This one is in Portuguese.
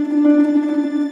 Música